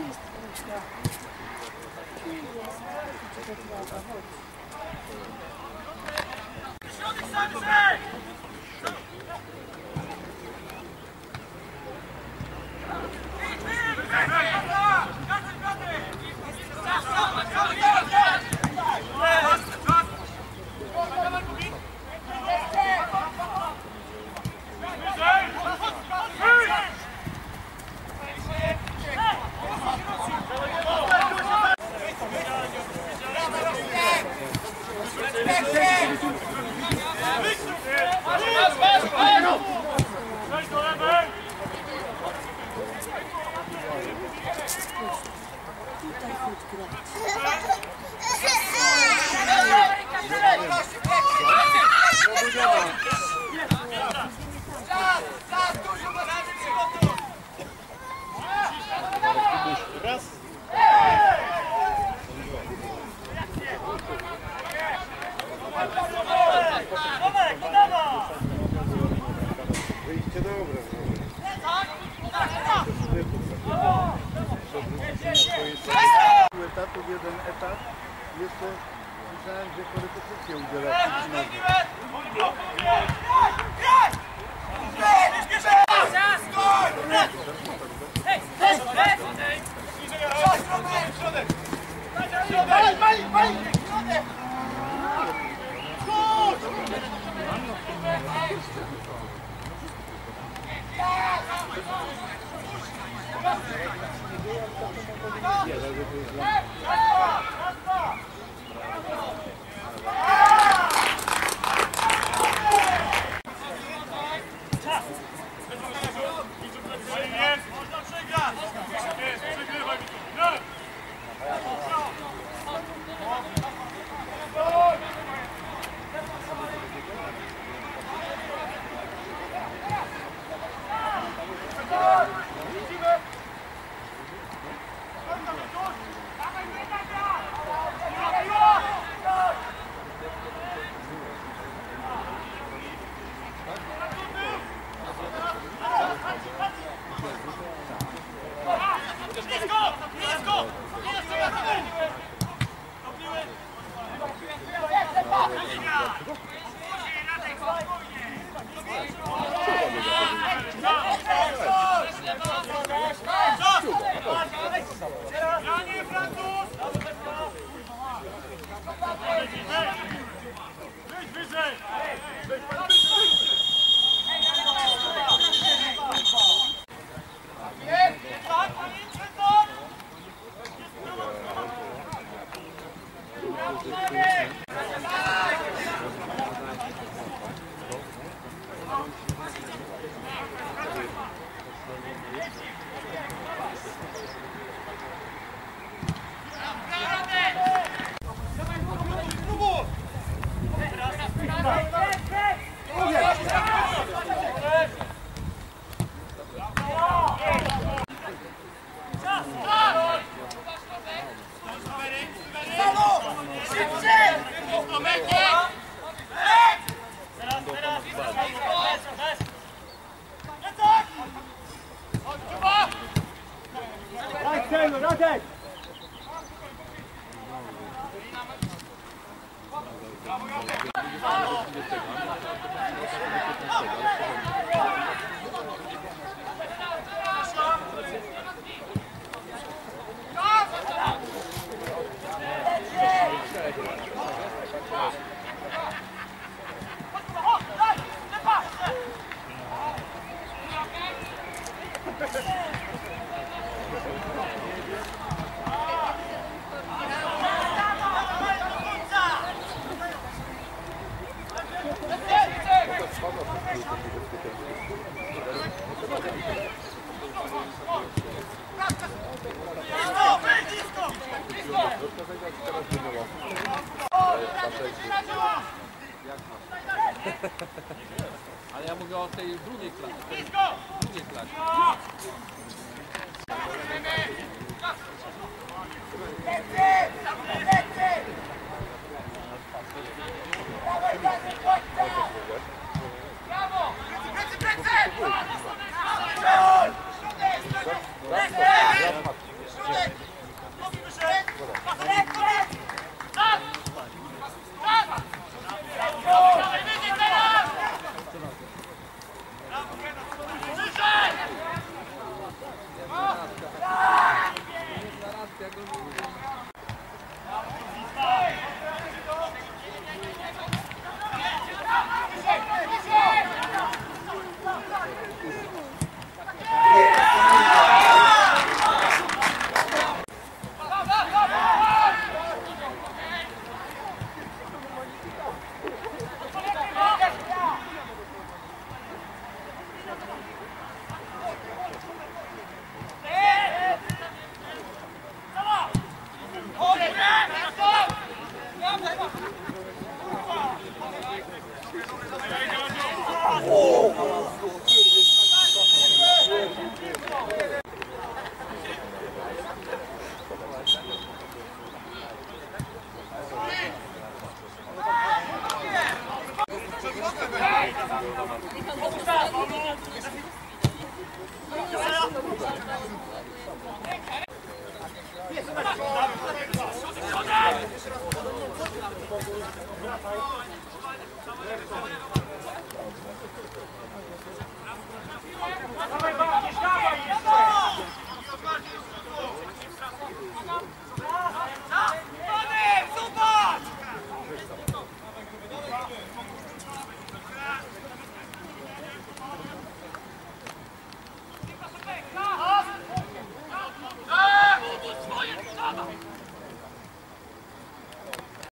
Show me something! Jeszcze słyszałem, że korepetycje Raczej, Raczej! Brawo, brawo! Ale ja mówię o tej drugiej klasie. Drugiej klasie. Brawo! Plecy, plecy, plecy!